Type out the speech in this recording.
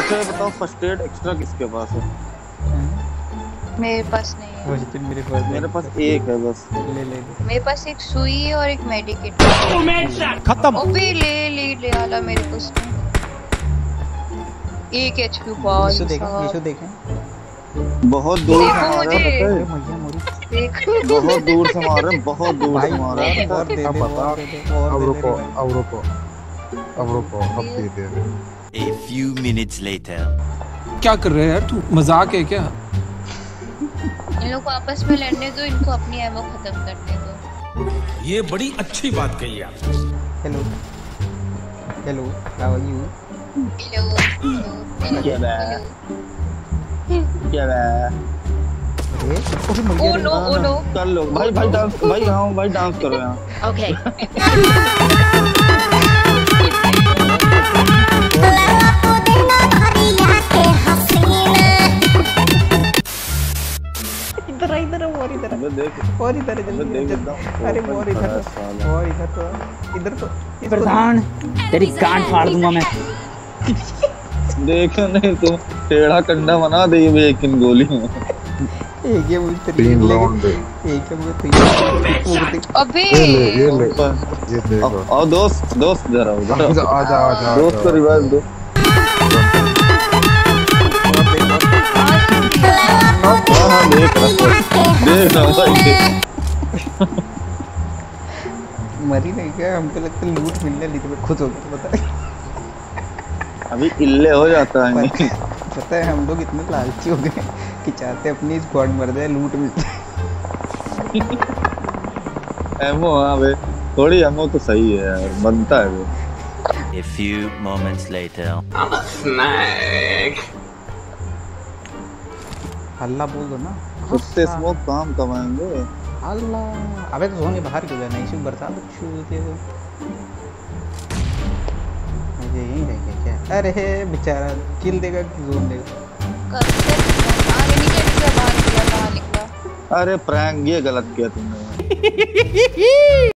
अच्छा ये बताओ फ़र्स्ट एड एक्स्ट्रा किसके पास है? मेरे पास नहीं है। वही तो मेरे पास मेरे पास एक है बस। ले ले मेरे पास एक सुई है और एक मेडिकेट। खत्म। अबे ले ले ले आला मेरे पास एक एचपी बॉल यीशु देखें यीशु देखें। बहुत दूर से देखो मार रहे हैं पता है? बहुत दूर से मार रहे हैं बहुत दूर से मार रहे हैं। और दे दे और अब रुको दे। अब रुको अब रुको अब दे दे। A few minutes later. क्या कर रहे हैं यार तू? मज़ाक है क्या? इन लोग को आपस में लड़ने दो इनको अपनी एमो खत्म करने दो। ये बड़ी अच्छी बात कही आप hello hello how are you hello hello. क्या? है? Oh no. ओ नो कर लो। भाई भाई डांस भाई हाँ भाई डांस करो यहाँ। ओके इधर इधर आ, और इधर देख और इधर है, एकदम अरे और इधर है तो। और इधर तो। इधर तो प्रधान तेरी गांड फाड़ दूँगा मैं। देखो नहीं तुम टेढ़ा कंडा बना दे ये एक इन गोली में। एक है मुझे तीन राउंड एक है मुझे देख अबे! ये ले ये ले। ये देखो। और दोस्त दोस्त जरा उधर। आजा आजा आजा दोस्त को रिवाइव दो। हाँ हाँ देख रहा देख रहा हूँ भाई। मरी नहीं क्या? हमको लगता है लूट मिलने ली तो मैं खुश हो गया पता अभी इल्ले हो जाता है। पता है हम लोग इतने लालची हो गए कि चाहते अपनी स्क्वाड मर जाए लूट मिल जाए। एमो हाँ बे थोड़ी एमो तो सही है यार बनता है वो। A few moments later. I'm a snag हल्ला बोल दो ना। उससे स्मोक काम कमाएँगे? अल्लाह अबे तो सोने बाहर क्यों जाना इसी बरसात छूते हो मुझे यहीं रह गया क्या? अरे बेचारा किल देगा कि जोन देगा। आगे नीचे निकला बाहर निकला बाहर निकला अरे प्रैंक ये गलत किया तुमने।